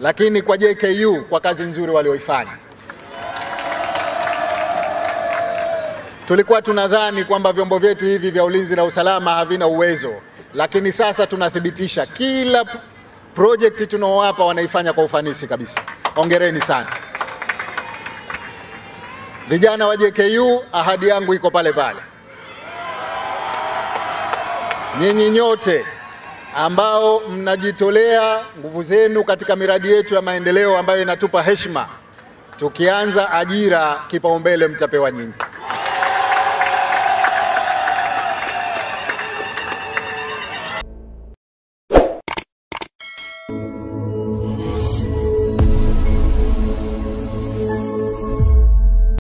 lakini kwa JKU kwa kazi nzuri walioifanya. Tulikuwa tunadhani kwamba vyombo vyetu hivi vya ulinzi na usalama havina uwezo, lakini sasa tunathibitisha kila project tunaowapa wanaifanya kwa ufanisi kabisa. Hongereni sana vijana wa JKU, ahadi yangu iko pale pale. Nyinyi nyote ambao mnajitolea nguvu zenu katika miradi yetu ya maendeleo ambayo inatupa heshima, tukianza ajira, kipaumbele mtapewa nyinyi.